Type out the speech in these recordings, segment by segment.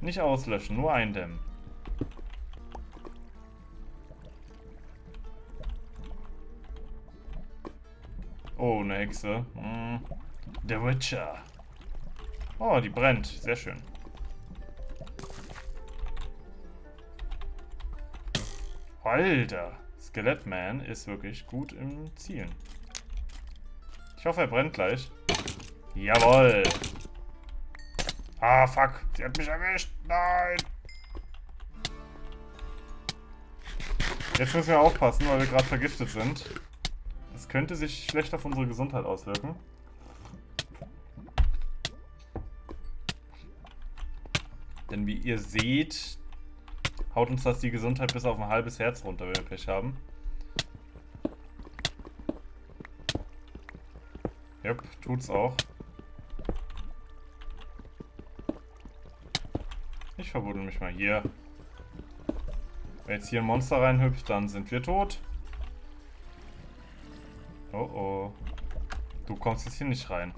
Nicht auslöschen, nur eindämmen. Oh, eine Hexe. Hm. The Witcher. Oh, die brennt. Sehr schön. Alter. Skelettman ist wirklich gut im Zielen. Ich hoffe, er brennt gleich. Jawoll. Ah, fuck. Sie hat mich erwischt. Nein. Jetzt müssen wir aufpassen, weil wir gerade vergiftet sind. Das könnte sich schlecht auf unsere Gesundheit auswirken. Denn wie ihr seht, haut uns das die Gesundheit bis auf ein halbes Herz runter, wenn wir Pech haben. Jupp, tut's auch. Ich verbuddel mich mal hier. Wenn jetzt hier ein Monster reinhüpft, dann sind wir tot. Oh oh. Du kommst jetzt hier nicht rein.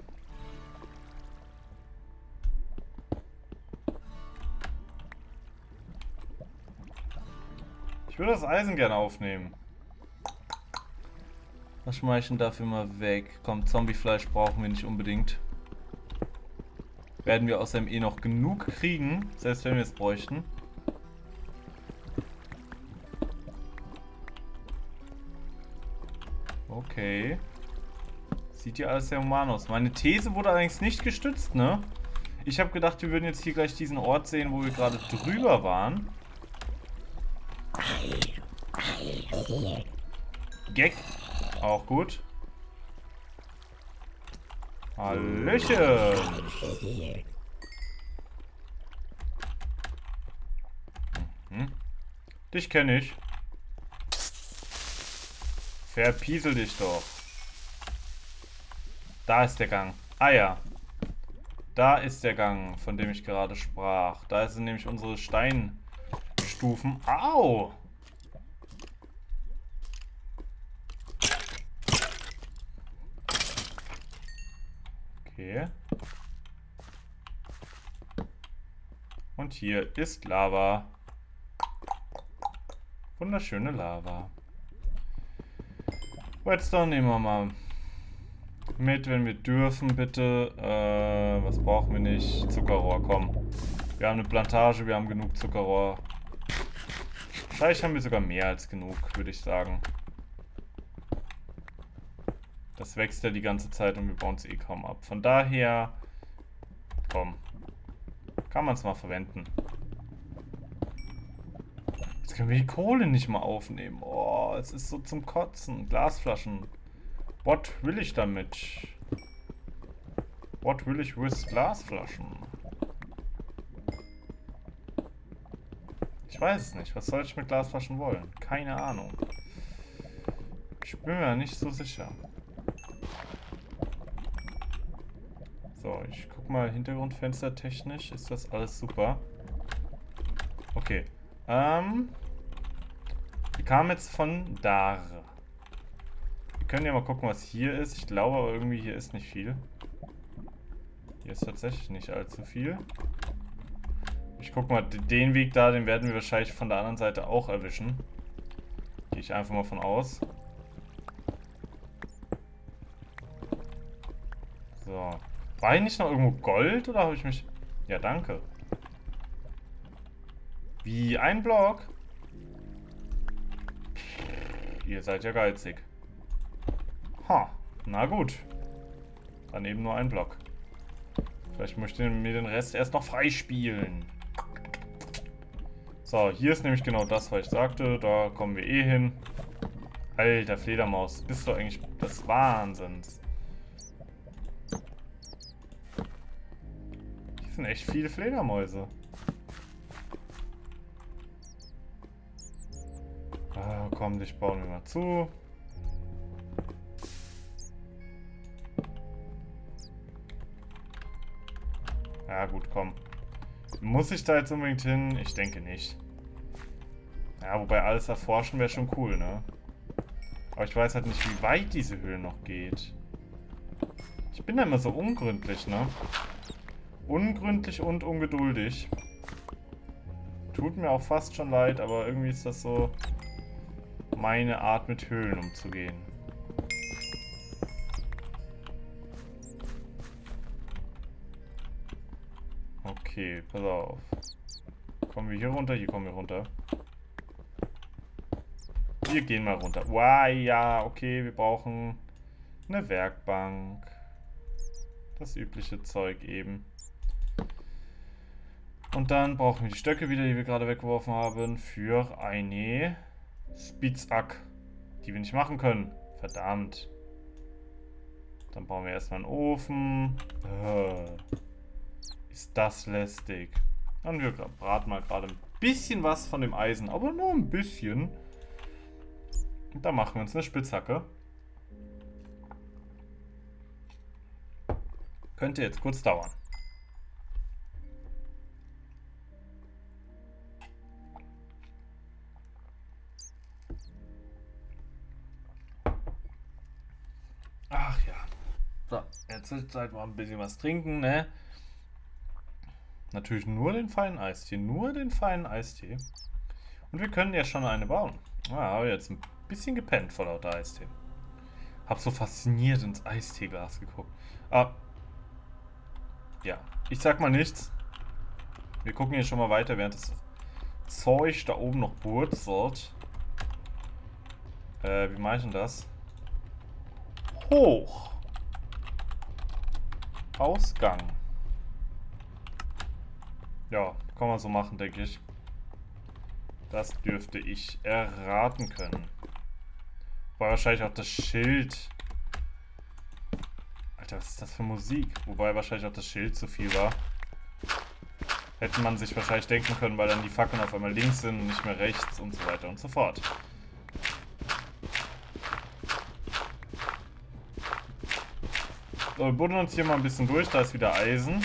Ich würde das Eisen gerne aufnehmen. Was schmeißen dafür mal weg? Komm, Zombiefleisch brauchen wir nicht unbedingt. Werden wir außerdem eh noch genug kriegen, selbst wenn wir es bräuchten. Okay. Sieht ja alles sehr human aus. Meine These wurde allerdings nicht gestützt, ne? Ich habe gedacht, wir würden jetzt hier gleich diesen Ort sehen, wo wir gerade drüber waren. Gag. Auch gut. Hallöchen. Mhm. Dich kenne ich. Verpiesel dich doch. Da ist der Gang. Ah ja. Da ist der Gang, von dem ich gerade sprach. Da sind nämlich unsere Steinstufen. Au! Okay. Und hier ist Lava. Wunderschöne Lava. Redstone nehmen wir mal mit, wenn wir dürfen, bitte. Äh, was brauchen wir nicht? Zuckerrohr, komm. Wir haben eine Plantage, wir haben genug Zuckerrohr. Vielleicht haben wir sogar mehr als genug, würde ich sagen. Das wächst ja die ganze Zeit und wir bauen es eh kaum ab. Von daher, komm, kann man es mal verwenden. Jetzt können wir die Kohle nicht mal aufnehmen. Oh, es ist so zum Kotzen. Glasflaschen. What will ich damit? What will ich with Glasflaschen? Ich weiß es nicht. Was soll ich mit Glasflaschen wollen? Keine Ahnung. Ich bin mir nicht so sicher. So, ich guck mal Hintergrundfenster technisch. Ist das alles super? Okay. Ähm, wir kamen jetzt von da. Wir können ja mal gucken, was hier ist. Ich glaube aber irgendwie hier ist nicht viel. Hier ist tatsächlich nicht allzu viel. Ich guck mal, den Weg da, den werden wir wahrscheinlich von der anderen Seite auch erwischen. Gehe ich einfach mal von aus. War hier nicht noch irgendwo Gold oder habe ich mich... Ja, danke. Wie ein Block? Ihr seid ja geizig. Ha, na gut. Dann eben nur ein Block. Vielleicht möchte ich mir den Rest erst noch freispielen. So, hier ist nämlich genau das, was ich sagte. Da kommen wir eh hin. Alter, Fledermaus. Bist du eigentlich des Wahnsinns. Sind echt viele Fledermäuse. Ah, komm, dich bauen wir mal zu. Ja gut, komm. Muss ich da jetzt unbedingt hin? Ich denke nicht. Ja, wobei alles erforschen wäre schon cool, ne? Aber ich weiß halt nicht, wie weit diese Höhle noch geht. Ich bin da immer so ungründlich, ne? Ungründlich und ungeduldig. tut mir auch fast schon leid, aber irgendwie ist das so meine Art mit Höhlen umzugehen. Okay, pass auf. Kommen wir hier runter? Hier kommen wir runter. Wir gehen mal runter. Wow, ja, okay, wir brauchen eine Werkbank. Das übliche Zeug eben. Und dann brauchen wir die Stöcke wieder, die wir gerade weggeworfen haben, für eine Spitzhack, die wir nicht machen können. Verdammt. Dann bauen wir erstmal einen Ofen. Äh, ist das lästig. Dann wir braten mal gerade ein bisschen was von dem Eisen, aber nur ein bisschen. Und dann machen wir uns eine Spitzhacke. Könnte jetzt kurz dauern. Zur Zeit mal ein bisschen was trinken, ne? Natürlich nur den feinen Eistee, nur den feinen Eistee. Und wir können ja schon eine bauen. Ah, habe jetzt ein bisschen gepennt vor lauter Eistee. Hab so fasziniert ins Eisteeglas geguckt. Ah. Ja, ich sag mal nichts. Wir gucken hier schon mal weiter, während das Zeug da oben noch burzelt. Äh, wie mache ich denn das? Hoch. Ausgang. Ja, kann man so machen, denke ich. Das dürfte ich erraten können. War wahrscheinlich auch das Schild. Alter, was ist das für Musik? Wobei wahrscheinlich auch das Schild zu viel war. Hätte man sich wahrscheinlich denken können, weil dann die Fackeln auf einmal links sind und nicht mehr rechts und so weiter und so fort. So, wir buddeln uns hier mal ein bisschen durch. Da ist wieder Eisen.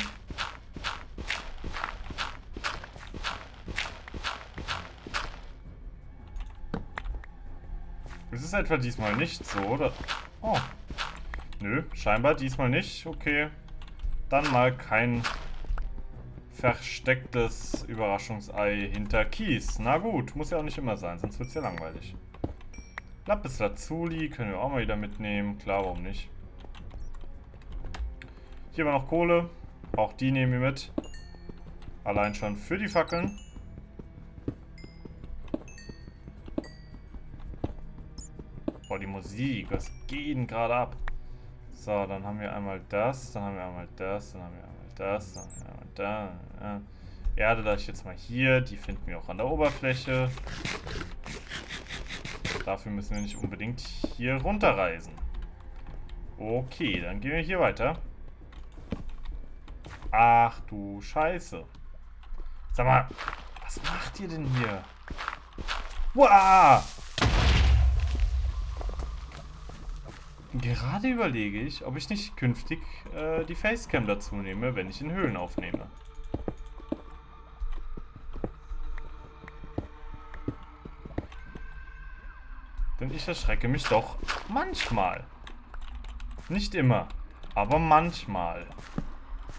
Ist es etwa diesmal nicht so, oder? Oh. Nö, scheinbar diesmal nicht. Okay. Dann mal kein verstecktes Überraschungsei hinter Kies. Na gut, muss ja auch nicht immer sein, sonst wird es ja langweilig. Lapis Lazuli können wir auch mal wieder mitnehmen. Klar, warum nicht? Hier haben wir noch Kohle. Auch die nehmen wir mit. Allein schon für die Fackeln. Boah, die Musik. Was geht denn gerade ab? So, dann haben wir einmal das, dann haben wir einmal das, dann haben wir einmal das, dann haben wir einmal da. Ja. Erde lasse ich jetzt mal hier. Die finden wir auch an der Oberfläche. Dafür müssen wir nicht unbedingt hier runterreisen. Okay, dann gehen wir hier weiter. Ach du Scheiße. Sag mal, was macht ihr denn hier? Wow! Gerade überlege ich, ob ich nicht künftig äh, die Facecam dazu nehme, wenn ich in Höhlen aufnehme. Denn ich erschrecke mich doch manchmal. Nicht immer, aber manchmal.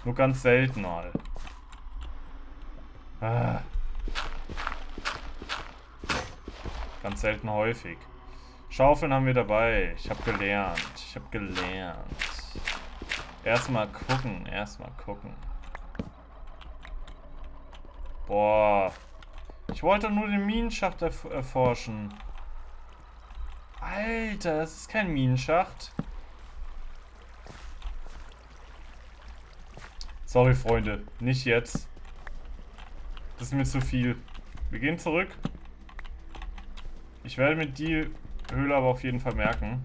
Nur ganz selten mal. Ah. Ganz selten häufig. Schaufeln haben wir dabei. Ich habe gelernt. Ich habe gelernt. Erstmal gucken. Erstmal gucken. Boah. Ich wollte nur den Minenschacht erforschen. Alter, das ist kein Minenschacht. Sorry, Freunde. Nicht jetzt. Das ist mir zu viel. Wir gehen zurück. Ich werde mir die Höhle aber auf jeden Fall merken.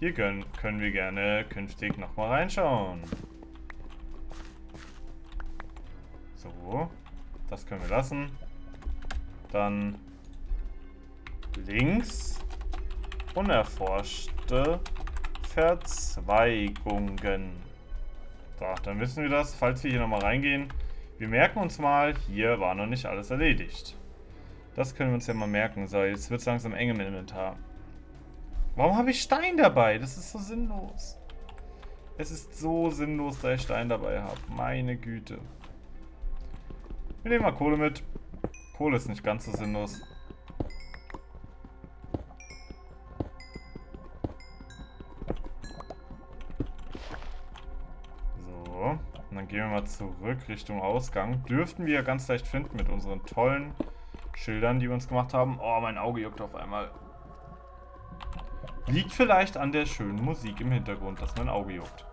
Hier können, können wir gerne künftig nochmal reinschauen. So. Das können wir lassen. Dann links. Unerforschte Verzweigungen. So, dann wissen wir das, falls wir hier nochmal reingehen. Wir merken uns mal, hier war noch nicht alles erledigt. Das können wir uns ja mal merken. So, jetzt wird es langsam eng im Inventar. Warum habe ich Stein dabei? Das ist so sinnlos. Es ist so sinnlos, da ich Stein dabei habe. Meine Güte. Wir nehmen mal Kohle mit. Kohle ist nicht ganz so sinnlos. Gehen wir mal zurück Richtung Ausgang. Dürften wir ganz leicht finden mit unseren tollen Schildern, die wir uns gemacht haben. Oh, mein Auge juckt auf einmal. Liegt vielleicht an der schönen Musik im Hintergrund, dass mein Auge juckt.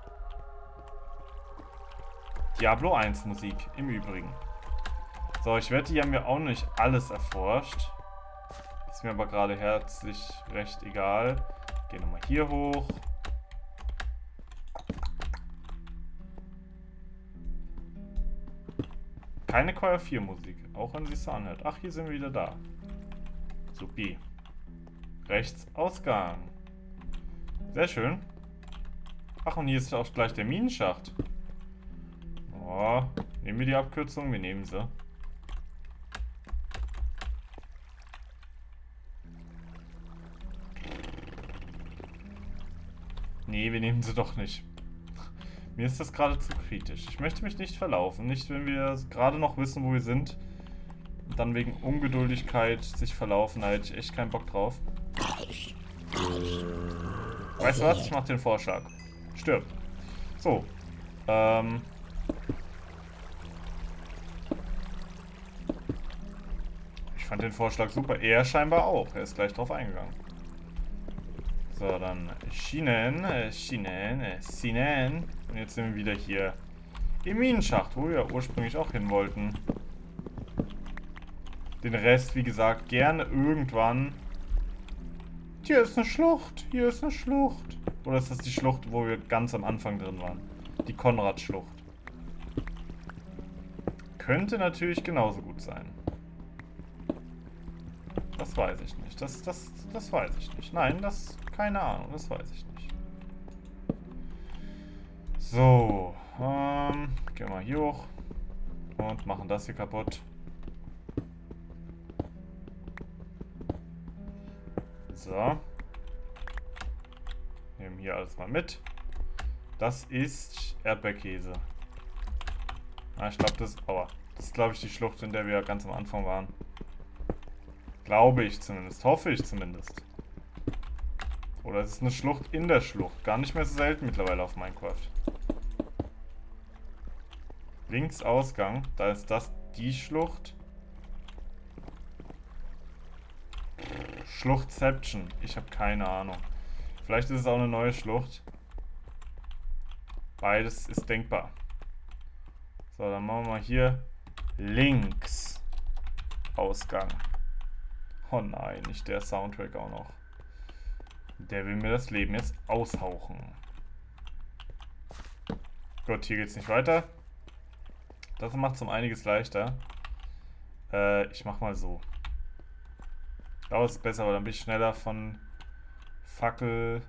Diablo 1 Musik im Übrigen. So, ich wette, hier haben wir auch nicht alles erforscht. Ist mir aber gerade herzlich recht egal. Gehen nochmal hier hoch. Keine Choir 4 Musik, auch wenn sie es anhört. Ach, hier sind wir wieder da. Supi. Rechts Ausgang. Sehr schön. Ach, und hier ist auch gleich der Minenschacht. Oh, nehmen wir die Abkürzung? Wir nehmen sie. Nee, wir nehmen sie doch nicht. Mir ist das gerade zu kritisch. Ich möchte mich nicht verlaufen. Nicht, wenn wir gerade noch wissen, wo wir sind. Dann wegen Ungeduldigkeit sich verlaufen. Da hätte ich echt keinen Bock drauf. Weißt du was? Ich mach den Vorschlag. Stirb. So. Ähm. Ich fand den Vorschlag super. Er scheinbar auch. Er ist gleich drauf eingegangen. So, dann Schienen, äh, Schienen, äh, Sinen. Und jetzt sind wir wieder hier im Minenschacht, wo wir ursprünglich auch hin wollten. Den Rest, wie gesagt, gerne irgendwann. Hier ist eine Schlucht, hier ist eine Schlucht. Oder ist das die Schlucht, wo wir ganz am Anfang drin waren? Die Konrad-Schlucht. Könnte natürlich genauso gut sein. Das weiß ich nicht. Das, das, das weiß ich nicht. Nein, das keine Ahnung, das weiß ich nicht. So, ähm, gehen wir hier hoch und machen das hier kaputt. So. Nehmen hier alles mal mit. Das ist Erdbeerkäse. Ah, ich glaube, das, aua, das ist, glaube ich, die Schlucht, in der wir ganz am Anfang waren. Glaube ich zumindest. Hoffe ich zumindest. Oder es ist eine Schlucht in der Schlucht. Gar nicht mehr so selten mittlerweile auf Minecraft. Links Ausgang. Da ist das die Schlucht. Schluchtception. Ich habe keine Ahnung. Vielleicht ist es auch eine neue Schlucht. Beides ist denkbar. So, dann machen wir mal hier links Ausgang. Oh nein, nicht der Soundtrack auch noch. Der will mir das Leben jetzt aushauchen. Gut, hier geht's nicht weiter. Das macht es um einiges leichter. Äh, ich mach mal so. Da ist besser, aber dann bin ich schneller von Fackel